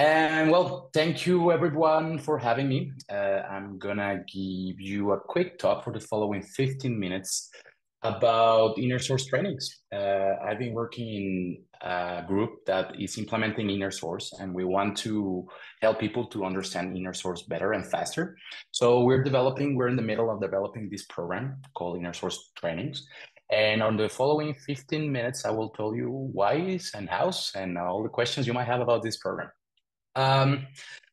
And well, thank you everyone for having me. Uh, I'm gonna give you a quick talk for the following 15 minutes about inner source trainings. Uh, I've been working in a group that is implementing inner source, and we want to help people to understand inner source better and faster. So we're developing, we're in the middle of developing this program called inner source trainings. And on the following 15 minutes, I will tell you why and hows and all the questions you might have about this program. Um,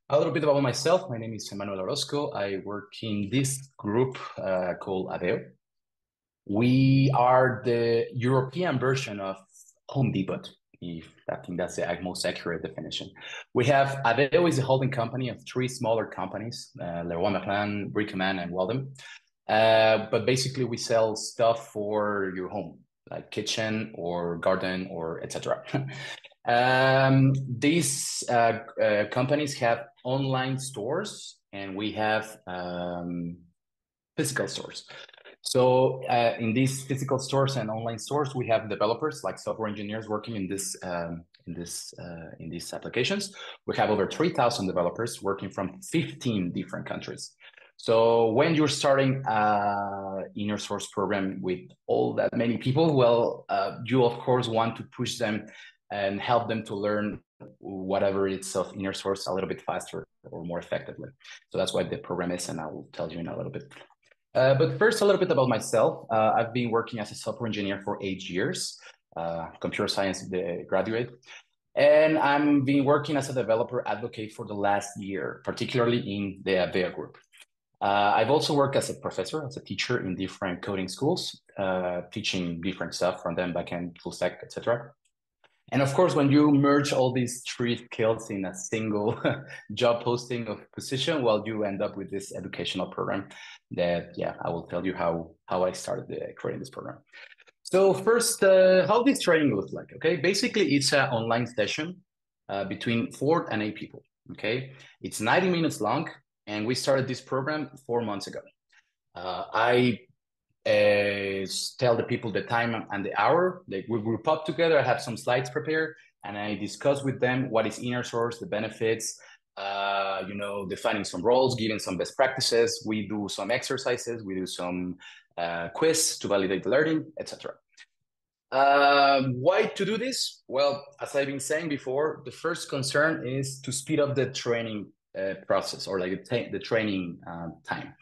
a little bit about myself. My name is Emmanuel Orozco. I work in this group uh, called ADEO. We are the European version of Home Depot, if I think that's the most accurate definition. We have ADEO is a holding company of three smaller companies, uh, Leroy Merlin, Bricoman, and Weldom. Uh, but basically, we sell stuff for your home, like kitchen or garden or etc. Um, these uh, uh, companies have online stores, and we have um, physical stores. So uh, in these physical stores and online stores, we have developers like software engineers working in this um, in this uh, in these applications. We have over three thousand developers working from fifteen different countries. So when you're starting an a inner source program with all that many people, well, uh, you of course want to push them and help them to learn whatever it's of inner source a little bit faster or more effectively. So that's why the program is, and I will tell you in a little bit. Uh, but first, a little bit about myself. Uh, I've been working as a software engineer for eight years, uh, computer science graduate. And I'm been working as a developer advocate for the last year, particularly in the ADEO group. Uh, I've also worked as a professor, as a teacher in different coding schools, uh, teaching different stuff from them backend, full stack, etc. And of course, when you merge all these three skills in a single job posting of position, well, you end up with this educational program that, yeah, I will tell you how, how I started uh, creating this program. So first, uh, how this training looks like, okay? Basically, it's an online session uh, between four and eight people, okay? It's 90 minutes long, and we started this program four months ago. Uh, I uh, tell the people the time and the hour. Like we group up together. I have some slides prepared, and I discuss with them what is inner source, the benefits. Uh, you know, defining some roles, giving some best practices. We do some exercises. We do some uh, quiz to validate the learning, etc. Um, why to do this? Well, as I've been saying before, the first concern is to speed up the training uh, process or like the, the training uh, time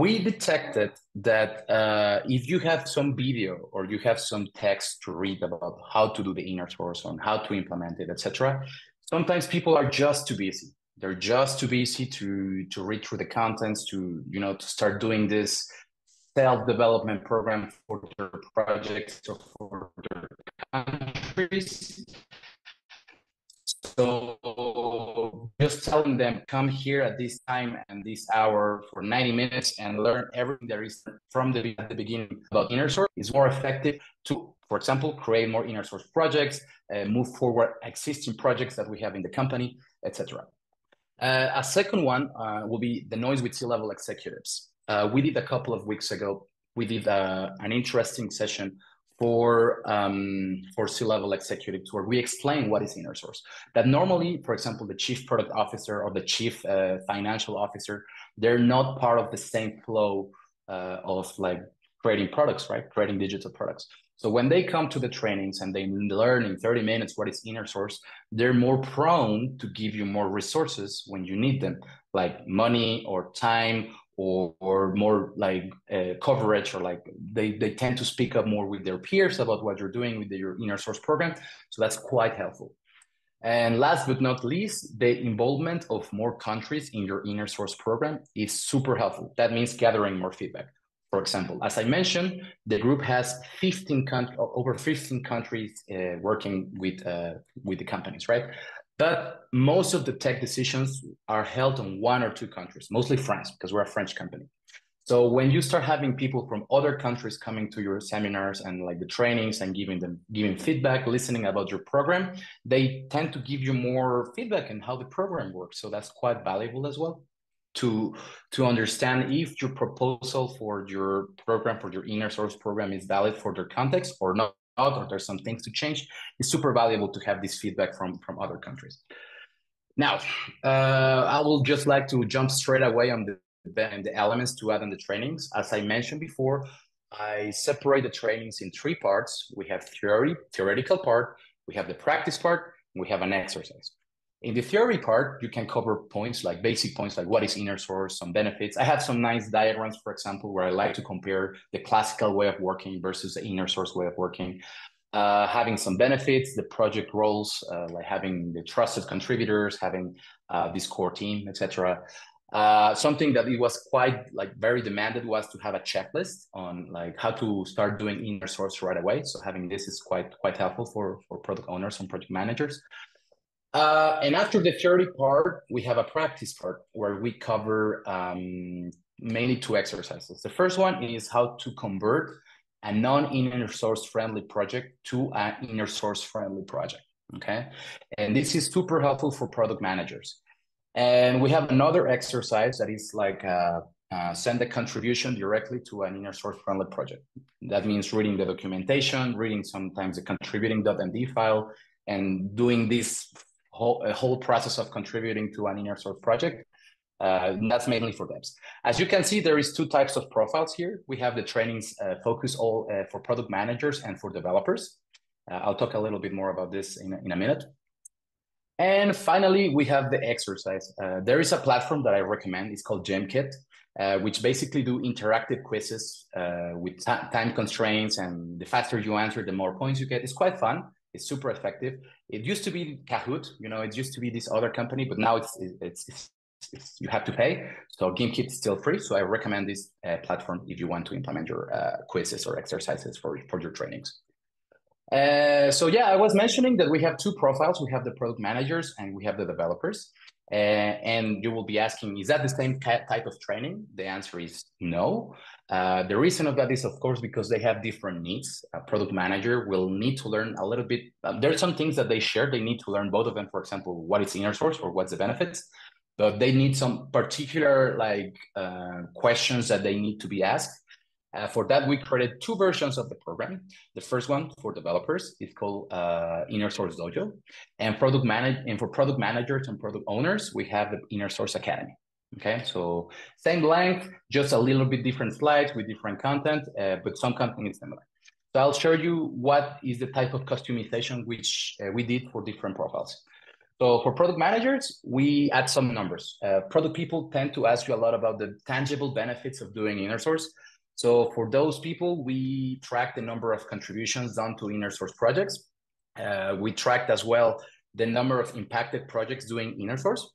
we detected that uh, if you have some video or you have some text to read about how to do the inner source on how to implement it etc sometimes people are just too busy. They're just too busy to to read through the contents to you know to start doing this self-development program for their projects or for their countries. So just telling them come here at this time and this hour for 90 minutes and learn everything there is from the, the beginning about inner source is more effective to, for example, create more inner source projects, uh, move forward existing projects that we have in the company, etc. Uh, a second one uh, will be the noise with C-level executives. Uh, we did a couple of weeks ago, we did uh, an interesting session for um, for C-level executives where we explain what is inner source. That normally, for example, the chief product officer or the chief uh, financial officer, they're not part of the same flow uh, of like creating products, right? Creating digital products. So when they come to the trainings and they learn in 30 minutes what is inner source, they're more prone to give you more resources when you need them, like money or time or, or more like uh, coverage or like they, they tend to speak up more with their peers about what you're doing with your inner source program. So that's quite helpful. And last but not least, the involvement of more countries in your inner source program is super helpful. That means gathering more feedback. For example, as I mentioned, the group has 15 over 15 countries uh, working with uh, with the companies, right? But most of the tech decisions are held on one or two countries, mostly France, because we're a French company. So when you start having people from other countries coming to your seminars and like the trainings and giving them giving feedback, listening about your program, they tend to give you more feedback and how the program works. So that's quite valuable as well to to understand if your proposal for your program for your inner source program is valid for their context or not or there's some things to change, it's super valuable to have this feedback from, from other countries. Now, uh, I will just like to jump straight away on the, the elements to add on the trainings. As I mentioned before, I separate the trainings in three parts. We have theory, theoretical part, we have the practice part, we have an exercise. In the theory part, you can cover points like basic points like what is inner source, some benefits. I have some nice diagrams, for example, where I like to compare the classical way of working versus the inner source way of working. Uh, having some benefits, the project roles, uh, like having the trusted contributors, having uh, this core team, etc. Uh, something that it was quite like very demanded was to have a checklist on like how to start doing inner source right away. So having this is quite quite helpful for for product owners and project managers. Uh, and after the theory part, we have a practice part where we cover um, mainly two exercises. The first one is how to convert a non-inner source friendly project to an inner source friendly project. Okay. And this is super helpful for product managers. And we have another exercise that is like uh, uh, send a contribution directly to an inner source friendly project. That means reading the documentation, reading sometimes the contributing.md file, and doing this whole, whole process of contributing to an inner source project. Uh, that's mainly for devs. As you can see, there is two types of profiles here. We have the trainings uh, focus all uh, for product managers and for developers. Uh, I'll talk a little bit more about this in, in a minute. And finally, we have the exercise. Uh, there is a platform that I recommend. It's called Gimkit, uh, which basically do interactive quizzes with time constraints. And the faster you answer, the more points you get. It's quite fun. It's super effective. It used to be Kahoot, you know, it used to be this other company, but now it's it's, it's, it's you have to pay. So Gimkit is still free. So I recommend this uh, platform if you want to implement your uh, quizzes or exercises for, for your trainings. Uh, so yeah, I was mentioning that we have two profiles. We have the product managers and we have the developers. Uh, and you will be asking, is that the same type of training? The answer is no. Uh, the reason of that is, of course, because they have different needs. A product manager will need to learn a little bit. Uh, there are some things that they share. They need to learn both of them. For example, what is inner source or what's the benefits. But they need some particular like uh, questions that they need to be asked. Uh, for that, we created two versions of the program. The first one for developers is called uh, Inner Source Dojo, and product manage and for product managers and product owners, we have the Inner Source Academy. Okay, so same length, just a little bit different slides with different content, uh, but some content is similar. So I'll show you what is the type of customization which uh, we did for different profiles. So for product managers, we add some numbers. Uh, product people tend to ask you a lot about the tangible benefits of doing inner source. So for those people, we track the number of contributions done to inner source projects. Uh, we tracked as well the number of impacted projects doing inner source.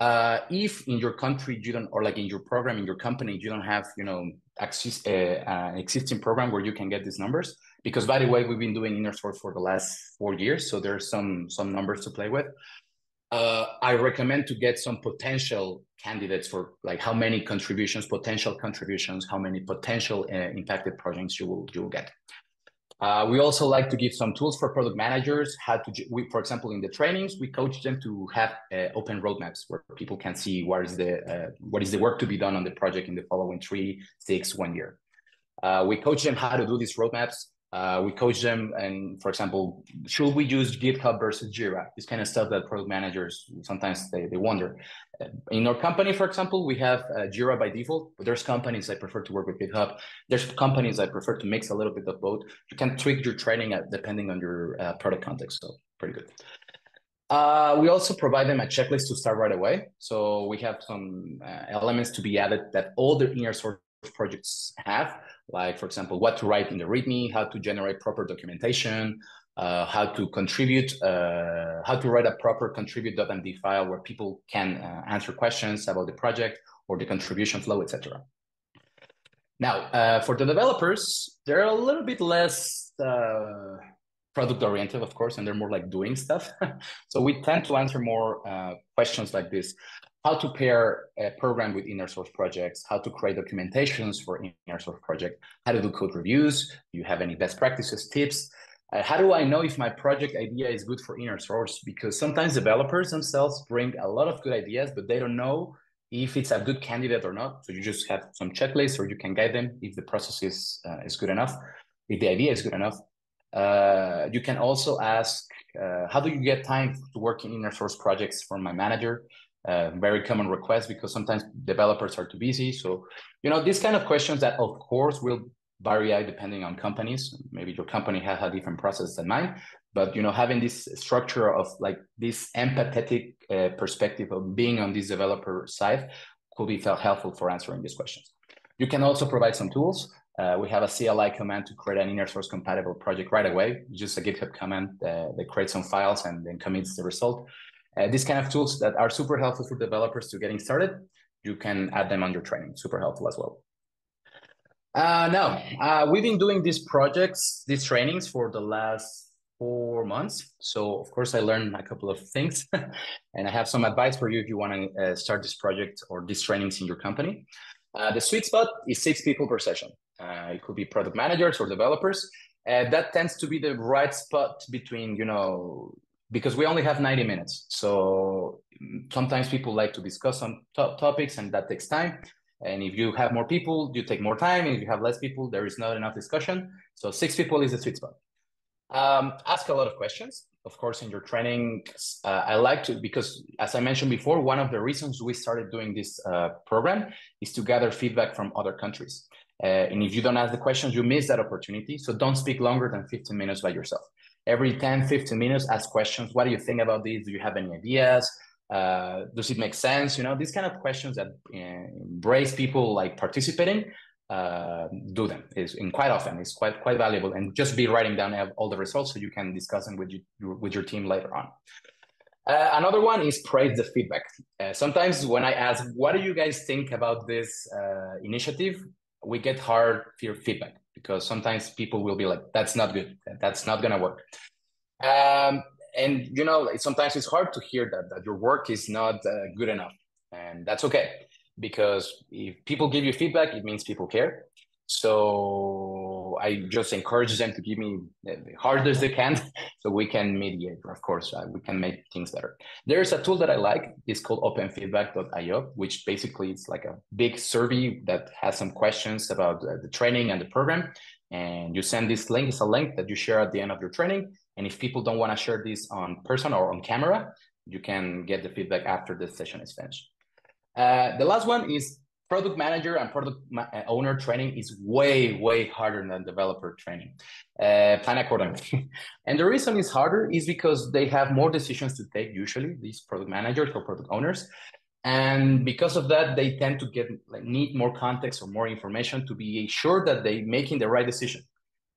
Uh, if in your country you don't, or like in your program in your company, you don't have, you know, access, uh, an existing program where you can get these numbers. Because by the way, we've been doing inner source for the last four years, so there's some some numbers to play with. Uh, I recommend to get some potential candidates for like how many contributions, potential contributions, how many potential uh, impacted projects you will you will get. Uh, we also like to give some tools for product managers. How to, we, for example, in the trainings, we coach them to have uh, open roadmaps where people can see what is the uh, what is the work to be done on the project in the following three, six, one year. Uh, we coach them how to do these roadmaps. Uh, we coach them, and for example, should we use GitHub versus Jira? This kind of stuff that product managers sometimes they, they wonder. Uh, in our company, for example, we have uh, Jira by default, but there's companies that prefer to work with GitHub. There's companies that prefer to mix a little bit of both. You can tweak your training depending on your uh, product context. So pretty good. Uh, we also provide them a checklist to start right away. So we have some uh, elements to be added that all the inner source projects have like for example, what to write in the README, how to generate proper documentation, uh, how to contribute, uh, how to write a proper contribute.md file where people can uh, answer questions about the project or the contribution flow, etc. Now, uh, for the developers, they're a little bit less uh, product oriented, of course, and they're more like doing stuff. so we tend to answer more uh, questions like this how to pair a program with inner source projects, how to create documentations for inner source project, how to do code reviews. Do you have any best practices, tips? Uh, how do I know if my project idea is good for inner source? Because sometimes developers themselves bring a lot of good ideas, but they don't know if it's a good candidate or not. So you just have some checklists or you can guide them if the process is, uh, is good enough, if the idea is good enough. Uh, you can also ask Uh, how do you get time to work in inner source projects from my manager? Uh, very common request because sometimes developers are too busy. So, you know, these kind of questions that of course will vary depending on companies. Maybe your company has a different process than mine, but you know, having this structure of like this empathetic uh, perspective of being on this developer side could be helpful for answering these questions. You can also provide some tools. Uh, we have a CLI command to create an inner source compatible project right away. Just a GitHub command uh, that creates some files and then commits the result. Uh, these kind of tools that are super helpful for developers to getting started, you can add them on your training. Super helpful as well. Uh, now, uh, we've been doing these projects, these trainings for the last four months. So of course I learned a couple of things and I have some advice for you if you want to uh, start this project or these trainings in your company. Uh, the sweet spot is six people per session. Uh, it could be product managers or developers. Uh, that tends to be the right spot between, you know, because we only have 90 minutes. So sometimes people like to discuss some top topics and that takes time. And if you have more people, you take more time. And if you have less people, there is not enough discussion. So six people is the sweet spot. Um, ask a lot of questions. Of course, in your training, uh, I like to, because as I mentioned before, one of the reasons we started doing this uh, program is to gather feedback from other countries. Uh, and if you don't ask the questions, you miss that opportunity. So don't speak longer than 15 minutes by yourself. Every 10, 15 minutes, ask questions. What do you think about this? Do you have any ideas? Uh, does it make sense? You know, these kind of questions that uh, embrace people like participating, uh, do them. Is and quite often it's quite quite valuable. And just be writing down all the results so you can discuss them with you with your team later on. Uh, another one is praise the feedback. Uh, sometimes when I ask, what do you guys think about this uh, initiative? We get hard feedback because sometimes people will be like, that's not good. That's not going to work. Um, and, you know, sometimes it's hard to hear that, that your work is not uh, good enough. And that's okay because if people give you feedback, it means people care. So I just encourage them to give me the hardest they can, so we can mediate. Of course, uh, we can make things better. There's a tool that I like. It's called OpenFeedback.io, which basically is like a big survey that has some questions about uh, the training and the program. And you send this link. It's a link that you share at the end of your training. And if people don't want to share this on person or on camera, you can get the feedback after the session is finished. Uh, the last one is product manager and product uh, owner training is way, way harder than developer training. Uh, plan accordingly. and the reason it's harder is because they have more decisions to take, usually, these product managers or product owners. And because of that, they tend to get like, need more context or more information to be sure that they're making the right decision.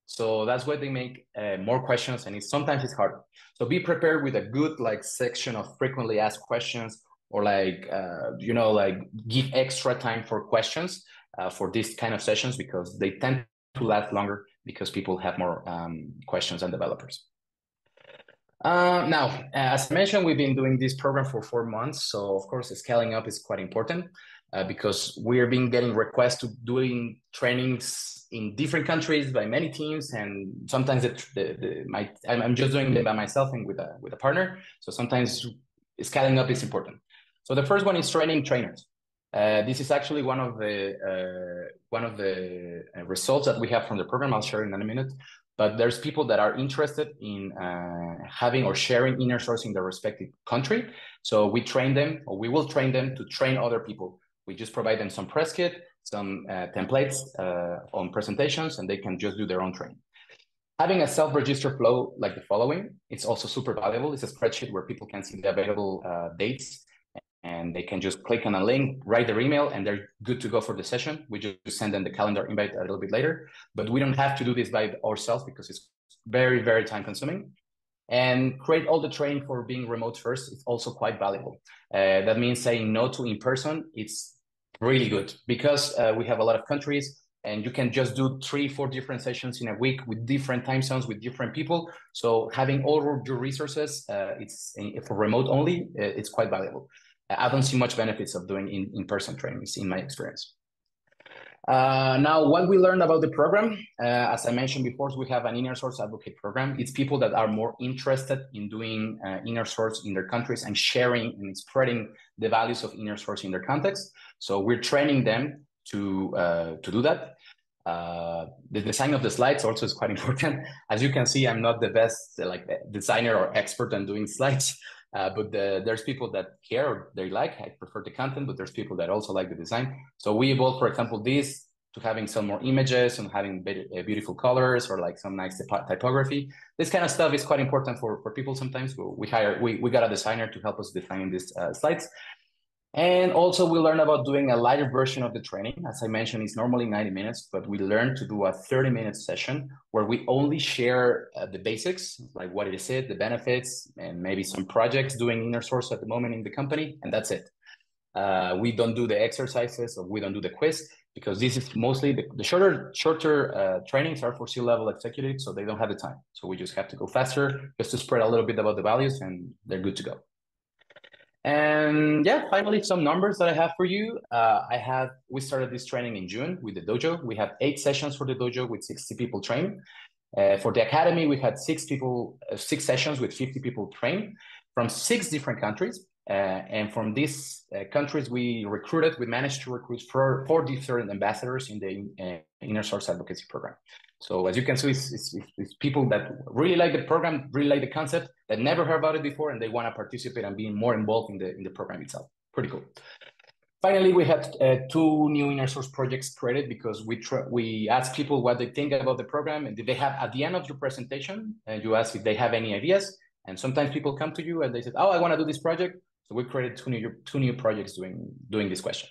So that's why they make uh, more questions, and it's sometimes it's harder. So be prepared with a good like section of frequently asked questions or like uh, you know like give extra time for questions uh, for these kind of sessions because they tend to last longer because people have more um, questions than developers. Uh, now, as I mentioned, we've been doing this program for four months. So of course, scaling up is quite important uh, because we've been getting requests to doing trainings in different countries by many teams. And sometimes the, the, the my, I'm just doing it by myself and with a, with a partner. So sometimes scaling up is important. So the first one is training trainers. Uh, this is actually one of the uh, one of the uh, results that we have from the program. I'll share in a minute. But there's people that are interested in uh, having or sharing inner source in their respective country. So we train them, or we will train them to train other people. We just provide them some press kit, some uh, templates uh, on presentations, and they can just do their own training. Having a self-register flow like the following, it's also super valuable. It's a spreadsheet where people can see the available dates and they can just click on a link, write their email, and they're good to go for the session. We just send them the calendar invite a little bit later, but we don't have to do this by ourselves because it's very, very time consuming. And create all the training for being remote first. It's also quite valuable. Uh, that means saying no to in person. It's really good because uh, we have a lot of countries and you can just do three, four different sessions in a week with different time zones with different people. So having all your resources, uh, it's for remote only, uh, it's quite valuable. I don't see much benefits of doing in, in-person trainings in my experience. Uh, now, what we learned about the program, uh, as I mentioned before, we have an inner source advocate program. It's people that are more interested in doing uh, inner source in their countries and sharing and spreading the values of inner source in their context. So we're training them to uh, to do that. Uh, the design of the slides also is quite important. As you can see, I'm not the best like designer or expert on doing slides, uh, but the, there's people that care they like. I prefer the content, but there's people that also like the design. So we evolved, for example, this to having some more images and having uh, beautiful colors or like some nice typography. This kind of stuff is quite important for, for people sometimes. We hire, we, we got a designer to help us designing these uh, slides. And also we learned about doing a lighter version of the training. As I mentioned, it's normally 90 minutes, but we learned to do a 30 minute session where we only share uh, the basics, like what is it, the benefits, and maybe some projects doing inner source at the moment in the company, and that's it. Uh, we don't do the exercises or we don't do the quiz because this is mostly the, the shorter shorter uh, trainings are for C-level executives, so they don't have the time. So we just have to go faster just to spread a little bit about the values, and they're good to go. And yeah, finally, some numbers that I have for you. Uh, I have we started this training in June with the dojo. We have eight sessions for the dojo with 60 people trained. Uh, for the academy, we had six people, uh, six sessions with 50 people trained from six different countries. Uh, and from these uh, countries, we recruited, we managed to recruit four, four different ambassadors in the uh, Inner Source Advocacy Program. So as you can see, it's, it's, it's, people that really like the program, really like the concept, that never heard about it before, and they want to participate and be more involved in the, in the program itself. Pretty cool. Finally, we had uh, two new inner source projects created because we we asked people what they think about the program, and they have at the end of your presentation, and you ask if they have any ideas. And sometimes people come to you and they said, "Oh, I want to do this project." So we created two new two new projects doing doing this question.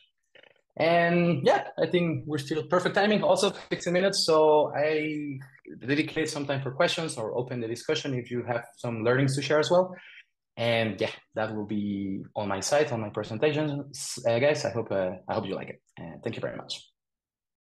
And yeah, I think we're still perfect timing. Also 16 minutes. So I dedicate some time for questions or open the discussion if you have some learnings to share as well. And yeah, that will be on my site, on my presentation. Uh, guys, I hope uh, I hope you like it. And thank you very much.